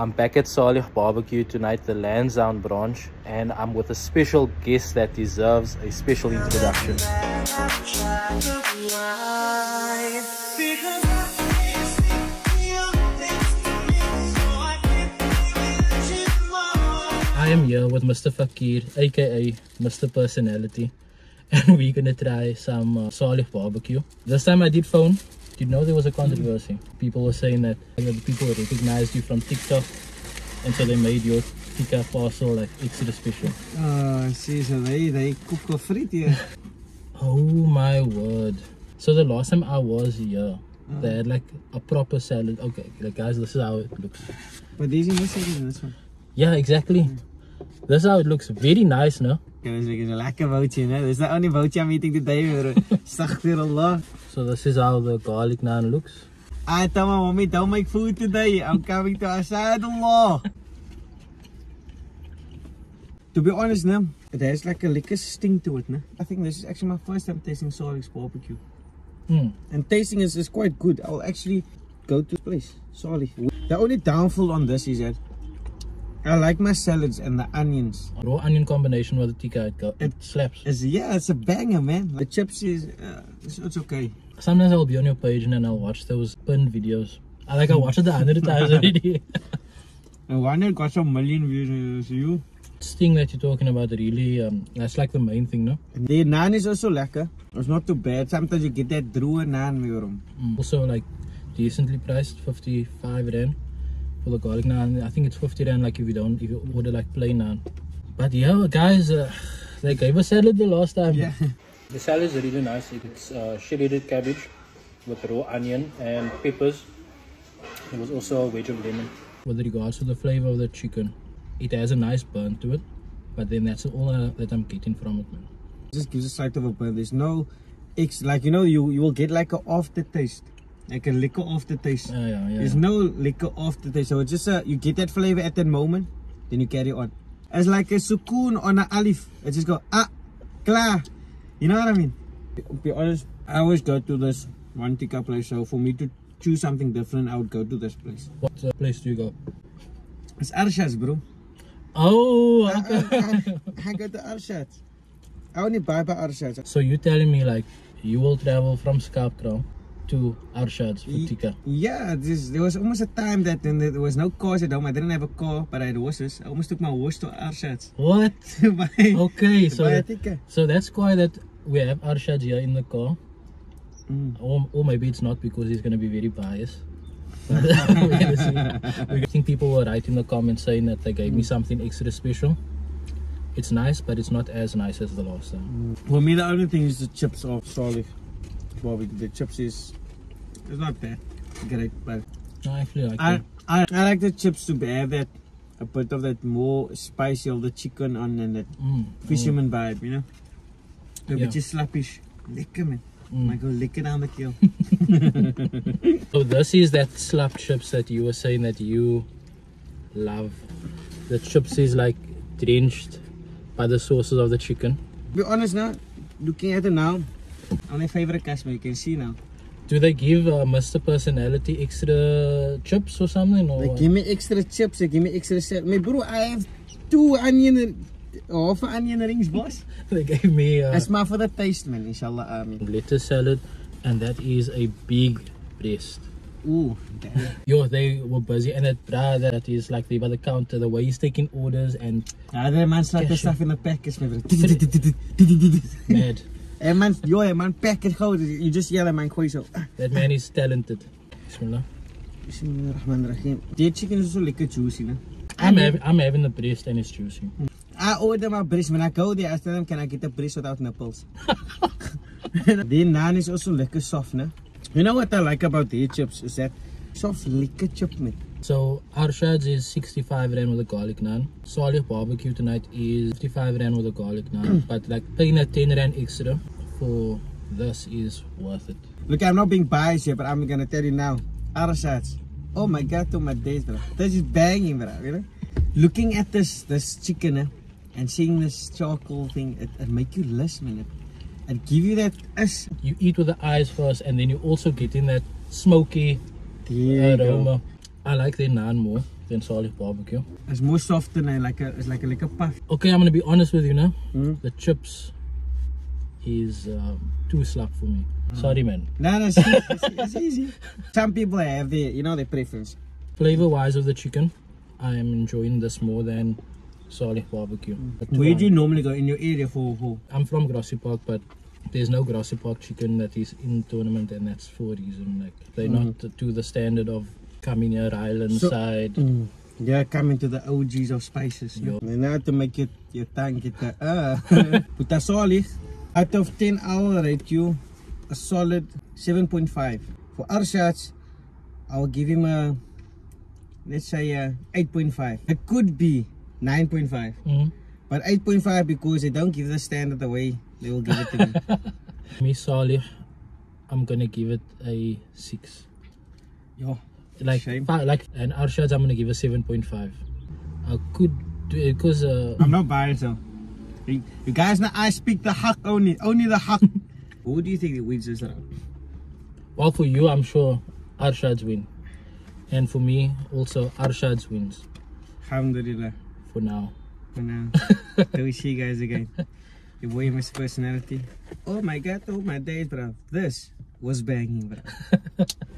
I'm back at Saleh Barbecue tonight, the Lansdowne branch, and I'm with a special guest that deserves a special introduction. I am here with Mr. Fakir, aka Mr. Personality, and we're gonna try some uh, Saleh barbecue. This time I did phone. You know there was a controversy. People were saying that you know, the people recognized you from TikTok, and so they made your tikka parcel like extra special. Oh, see, so they, they cook free here. Oh my word! So the last time I was here, ah. they had like a proper salad. Okay, like guys, this is how it looks. But these in this in this one. Yeah, exactly. This is how it looks. Very nice, no? Okay, this is a lekker boutje, né? This is the only boutje I'm eating today, bro. Astaghfirullah. So this is how the garlic naan looks. I tell my mommy, don't make food today. I'm coming to Asadullah. To be honest, no, it has like a lekker sting to it, no? I think this is actually my first time tasting Saleh's barbecue. Mm. And tasting is, is quite good. I'll actually go to the place. Saleh. The only downfall on this is that I like my salads and the onions. Raw onion combination with the tikka, it, it slaps. It's, yeah, it's a banger, man. The chips is, uh, it's, it's okay. Sometimes I'll be on your page and then I'll watch those pin videos. I like I watched it a hundred times already. And one it got some million views, uh, you. this thing that you're talking about really, um, that's like the main thing, no? The naan is also lekker. It's not too bad. Sometimes you get that droe naan weer om. Mm. Also like decently priced, 55 rand for the garlic naan. I think it's 50 rand like if you don't, if you order like plain naan. But yeah, guys, uh, they gave us salad the last time. Yeah. The salad is really nice. It's uh, shredded cabbage with raw onion and peppers. There was also a wedge of lemon. With regards to the flavor of the chicken, it has a nice burn to it. But then that's all uh, that I'm getting from it, man. Just gives a slight of a burn. There's no, ex like you know, you you will get like a aftertaste, like a liquor aftertaste. Yeah, yeah, yeah. There's no liquor aftertaste. So it's just a, you get that flavor at that moment, then you carry on. It's like a sukoon on a alif. It just go ah, klaar. You know what I mean? To be honest, I always go to this one tikka place. So for me to choose something different, I would go to this place. What uh, place do you go? It's Arshad's, bro. Oh, I, okay. I, I go to Arshad's. I only buy by Arshad's. so you're telling me like you will travel from Schaapkraal to Arshad's for tikka? Yeah, this, there was almost a time that when there was no cars at home. I didn't have a car, but I had horses. I almost took my horse to Arshad's What? to buy, Okay, to so buy a so that's quite that we have Arshad here in the car. Mm. Or, or maybe it's not because he's going to be very biased. We're gonna see. I think people were right in the comments saying that they gave me something extra special. It's nice, but it's not as nice as the last time. For me, the only thing is the chips of Saleh barbecue. The chips is it's not that great, but No, I actually like I, it. I I like the chips to have that a bit of that more spicy of the chicken on and that Mm, fisherman vibe, you know. A Yeah. slappish. Lekker man. mm. Maar go lekker down the keel. So this is that slap chips that you were saying that you love. The chips is like drenched by the sauces of the chicken. be honest now, looking at it now, my favorite customer, you can see now. Do they give uh, Mr. Personality extra chips or something? Or They give me extra chips, they give me extra. My bro, I have two onion, half an onion rings, boss. they gave me uh, That's maar for the taste, man. Inshallah, amen. lettuce salad, and that is a big breast. Ooh, damn. Yo, they were busy, and that bra that is like they by the counter, the way he's taking orders and Ja, that man slaat the stuff in the package, my bro. mad. Hey man, yo, hey man, package goud. You just yell at man, gooi zo. Ah, That man is talented. Bismillah. Bismillahirrahmanirrahim. Die chicken is so lekker juicy, man. I'm having, I'm having the breast and it's juicy. I order my breast. When I go there, I tell them, can I get a breast without nipples? the naan is also lekker soft, ne? You know what I like about the chips is that soft lekker chip, man. So Arshad's is 65 rand with a garlic naan. Saleh barbecue tonight is 55 rand with a garlic naan. but like paying a 10 rand extra for this is worth it. Look, I'm not being biased here, but I'm gonna tell you now. Arshad's. Oh my god, to my days, bro. This is banging, bro. You know? Looking at this this chicken eh, and seeing this charcoal thing, it, it make you list, man. It, it give you that us. You eat with the eyes first and then you also get in that smoky aroma. I like their naan more. than Saleh barbecue. It's more softer and like a, it's like a like a puff. Okay, I'm gonna be honest with you now. Mm. The chips is um, too slap for me. Sorry, man. No, no, it's, easy. it's, it's easy. Some people have their, you know, their preference. Flavor wise of the chicken, I am enjoying this more than Saleh barbecue. Hmm. To Where do you normally go in your area for? for? I'm from Grassy Park, but there's no Grassy Park chicken that is in tournament, and that's for a reason. Like they're hmm. not to the standard of coming here island So- side. Hmm. Yeah, coming to the OGs of spices. Yo. And now to make it your tongue get the uh. But that's solid. Out of 10 hour rate you a solid 7.5. For Arshads, I will give him a, let's say a 8.5. It could be 9.5. Mm. But 8.5 because they don't give the standard away. They will give it to me. Me Saleh, I'm gonna give it a six. Yo. Like Shame. fi- like and Arshad's I'm gonna give a seven point five. I could do because uh, I'm not biased though. You, you guys know I speak the haq only. Only the haq. Who do you think wins this round? well for you I'm sure Arshad's win, and for me also Arshad's wins Alhamdulillah. For now. For now. Till we see you guys again. Your boy Mr. Personality. Oh my god, oh my days, bro. This was banging, bro.